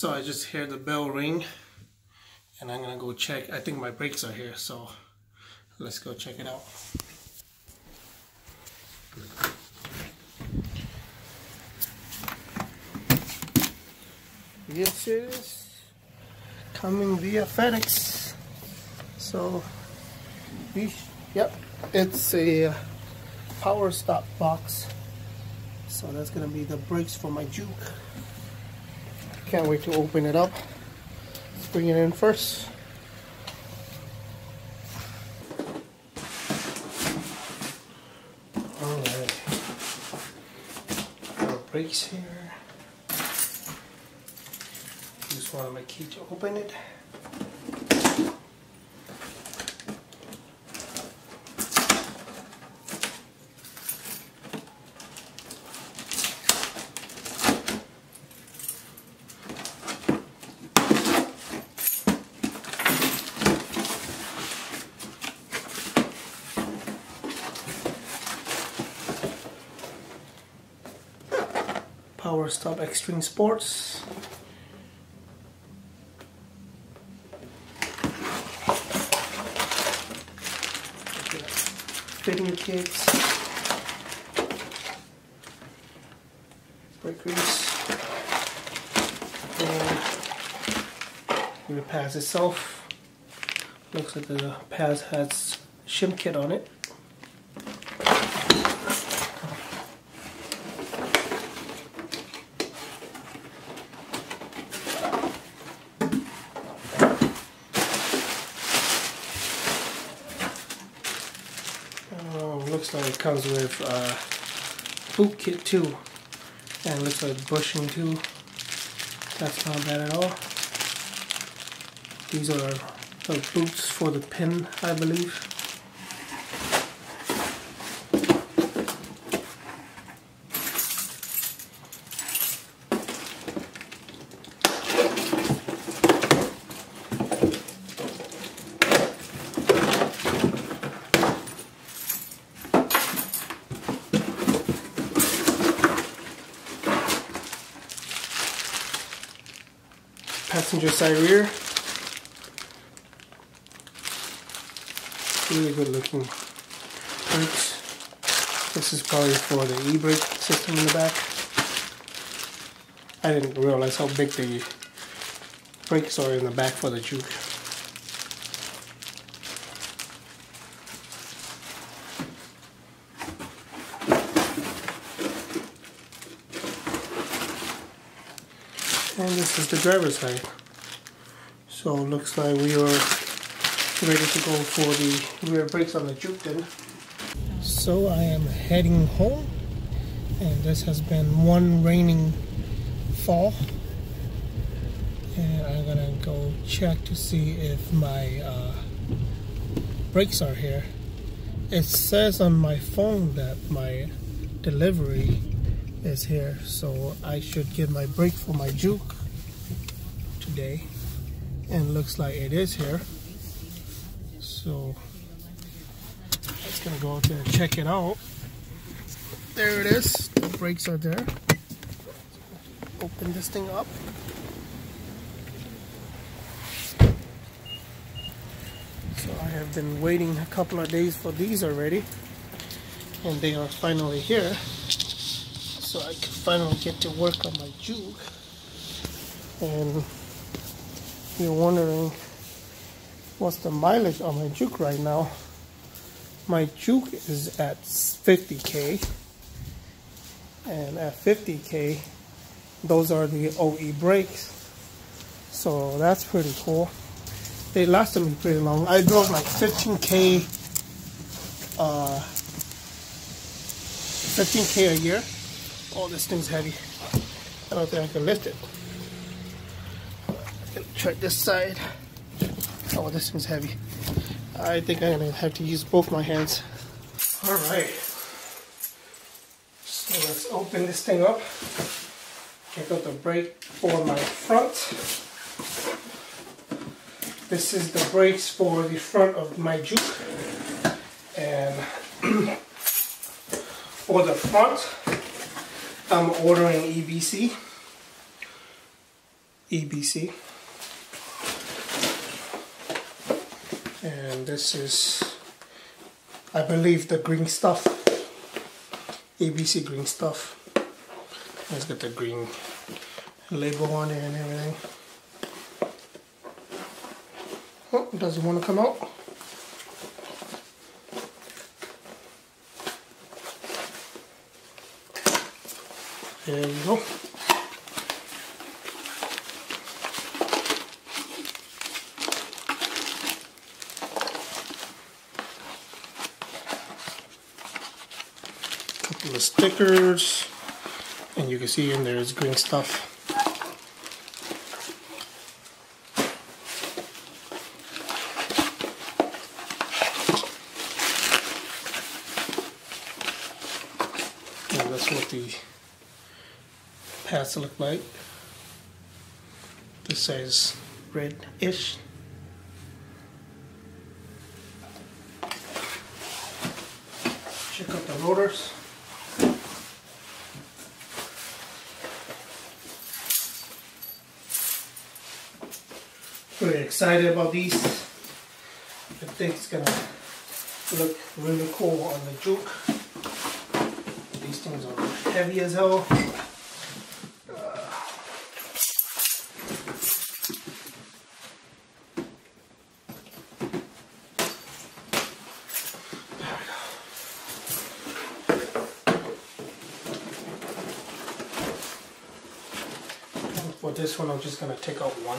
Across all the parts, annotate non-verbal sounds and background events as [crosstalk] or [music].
So I just hear the bell ring and I'm gonna go check. I think my brakes are here, so let's go check it out. It is coming via FedEx. So, yep, it's a uh, power stop box. So that's gonna be the brakes for my Juke. Can't wait to open it up. Let's bring it in first. Alright. Our brakes here. One of my key to open it. Power Stop Extreme Sports. Fitting kits. Grease. And the pads itself. Looks like the pads has shim kit on it. Oh, looks like it comes with uh, boot kit too. And looks like bushing too. That's not bad at all. These are the boots for the pin, I believe. Passenger side rear. Really good looking brakes. This is probably for the e-brake system in the back. I didn't realize how big the brakes are in the back for the Juke. And this is the driver's side. So looks like we are ready to go for the rear brakes on the Juke then. So I am heading home and this has been one raining fall and I'm gonna go check to see if my uh, brakes are here. It says on my phone that my delivery is here so I should get my brake for my Juke today and looks like it is here. So just gonna go out there and check it out. There it is. The brakes are there. Open this thing up. So I have been waiting a couple of days for these already and they are finally here. So I can finally get to work on my Juke. And you're wondering what's the mileage on my Juke right now. My Juke is at 50k and at 50k those are the OE brakes. So that's pretty cool. They lasted me pretty long. I drove like 15k uh, 15k a year. Oh this thing's heavy. I don't think I can lift it try this side. Oh this thing's heavy. I think I'm gonna have to use both my hands. Alright so let's open this thing up. Check out the brake for my front. This is the brakes for the front of my Juke. And [clears throat] for the front I'm ordering EBC EBC. And this is, I believe, the green stuff. EBC green stuff. Let's get the green label on it and everything. Oh, doesn't want to come out. There you go. Of stickers, and you can see in there is green stuff. And that's what the pads look like. This says red-ish. Check out the rotors. Really excited about these. I think it's gonna look really cool on the juke. These things are heavy as hell. For this one, I'm just gonna take out one.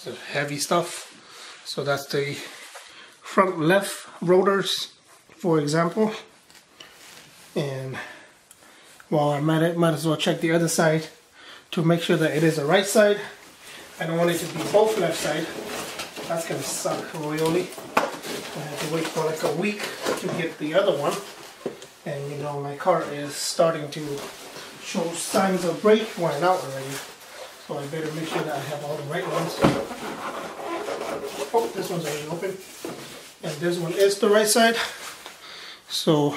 So heavy stuff. So that's the front left rotors, for example. And while I'm at it, might as well check the other side to make sure that it is the right side. I don't want it to be both left side. That's gonna suck royally. I have to wait for like a week to get the other one. And you know, my car is starting to show signs of brake wearing out already. So I better make sure that I have all the right ones. Oh, this one's already open. And this one is the right side. So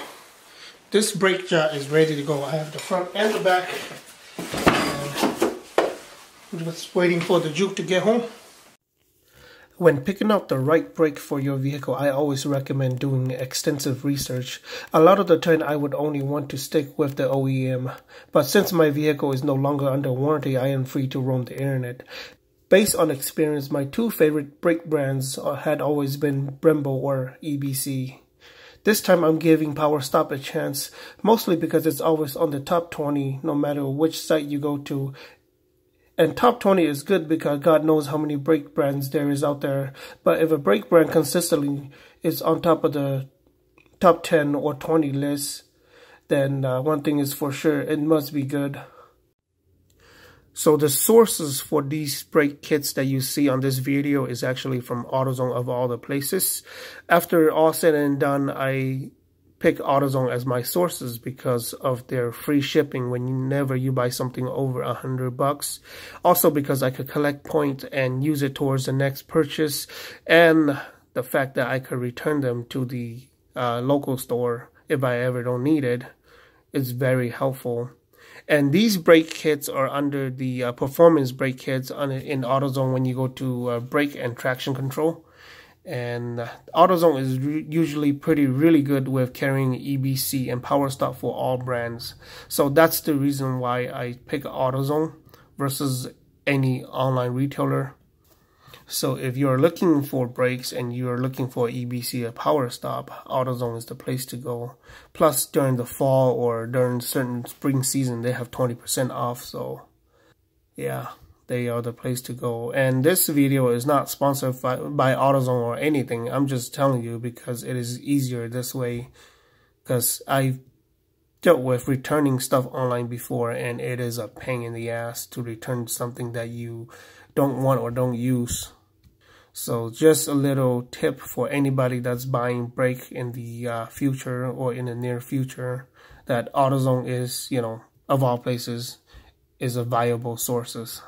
this brake jar is ready to go. I have the front and the back. And I'm just waiting for the Juke to get home. When picking out the right brake for your vehicle, I always recommend doing extensive research. A lot of the time I would only want to stick with the OEM, but since my vehicle is no longer under warranty, I am free to roam the internet. Based on experience, my two favorite brake brands had always been Brembo or EBC. This time I'm giving Power Stop a chance, mostly because it's always on the top 20 no matter which site you go to and top 20 is good because God knows how many brake brands there is out there. But if a brake brand consistently is on top of the top 10 or 20 list, then uh, one thing is for sure, it must be good. So the sources for these brake kits that you see on this video is actually from AutoZone of all the places. After all said and done, I pick AutoZone as my sources because of their free shipping whenever you you buy something over a hundred bucks. Also because I could collect points and use it towards the next purchase and the fact that I could return them to the uh, local store if I ever don't need it is very helpful. And these brake kits are under the uh, performance brake kits on, in AutoZone when you go to uh, brake and traction control and AutoZone is usually pretty really good with carrying EBC and Power Stop for all brands. So that's the reason why I pick AutoZone versus any online retailer. So if you're looking for brakes and you're looking for EBC or Power Stop, AutoZone is the place to go. Plus during the fall or during certain spring season, they have 20% off. So yeah they are the place to go. And this video is not sponsored by, by AutoZone or anything. I'm just telling you because it is easier this way. Because I've dealt with returning stuff online before and it is a pain in the ass to return something that you don't want or don't use. So just a little tip for anybody that's buying brake in the uh, future or in the near future that AutoZone is, you know, of all places, is a viable sources